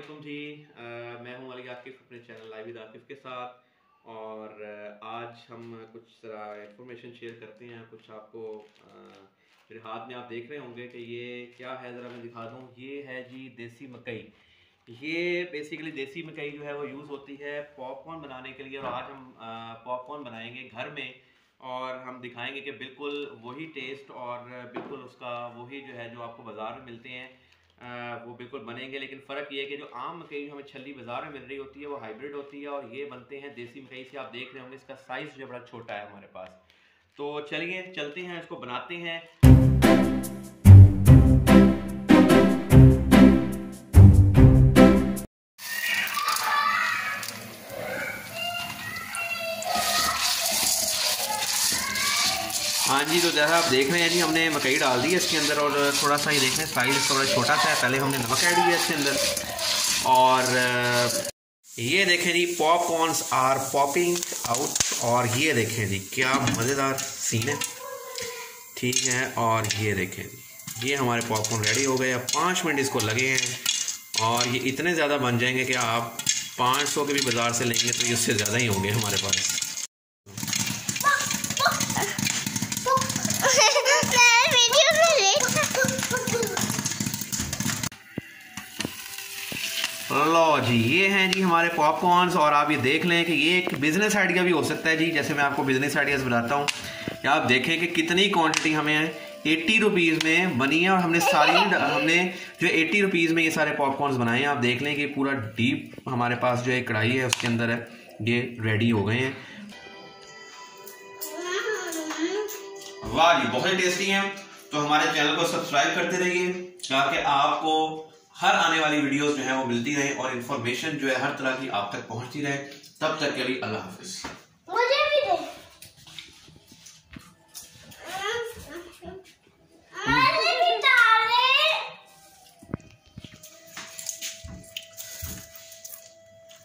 वालेकुम जी। आ, मैं हूँ अली आकिफ अपने चैनल लाइव विद आकिफ के साथ। और आज हम कुछ ज़रा इंफॉर्मेशन शेयर करते हैं कुछ आपको मेरे हाथ में आप देख रहे होंगे कि ये क्या है ज़रा मैं दिखा दूँ। ये है जी देसी मकई। ये बेसिकली देसी मकई जो है वो यूज़ होती है पॉपकॉर्न बनाने के लिए। और आज हम पॉपकॉर्न बनाएँगे घर में। और हम दिखाएँगे कि बिल्कुल वही टेस्ट और बिल्कुल उसका वही जो है जो आपको बाज़ार में मिलते हैं। वो बिल्कुल बनेंगे, लेकिन फ़र्क ये है कि जो आम मकई हमें छली बाज़ार में मिल रही होती है, वो हाइब्रिड होती है और ये बनते हैं देसी मकई से, आप देख रहे होंगे इसका साइज़ जो बड़ा छोटा है हमारे पास। तो चलिए, चलते हैं, इसको बनाते हैं। हाँ जी तो जैसा आप देख रहे हैं, जी, हमने मकई डाल दी है इसके अंदर और थोड़ा सा ही देख रहे हैं, साइज़ बड़ा छोटा सा है। पहले हमने नमक ऐड किया इसके अंदर और ये देखें जी, पॉपकॉर्न्स आर पॉपिंग आउट और ये देखें जी, क्या मज़ेदार सीन है। ठीक है, और ये देखें जी, ये हमारे पॉपकॉर्न रेडी हो गए। अब पाँच मिनट इसको लगे हैं और ये इतने ज़्यादा बन जाएँगे कि आप पाँच सौ के भी बाज़ार से लेंगे तो ये उससे ज़्यादा ही होंगे हमारे पास। लो जी, ये हैं जी हमारे पॉपकॉर्न्स और आप ये देख लें कि ये एक बिज़नेस आइडिया भी हो सकता है जी, जैसे मैं आपको बिज़नेस आइडियाज़ बताता हूँ। आप देखें कि कितनी क्वांटिटी हमें एट्टी रुपीज़ में बनी है और हमने सारी, हमने जो एट्टी रुपीज़ में ये सारे पॉपकॉर्न्स बनाए हैं, आप देख लें कि पूरा डीप हमारे पास जो एक कढ़ाई है, उसके अंदर है ये रेडी हो गए हैं। वाह जी, बहुत टेस्टी हैं। तो हमारे चैनल को सब्सक्राइब करते रहिए, ताकि आपको हर आने वाली वीडियोस जो है वो मिलती रहे और इन्फॉर्मेशन जो है हर तरह की आप तक पहुँचती रहे। तब तक के लिए अल्लाह हाफिज़।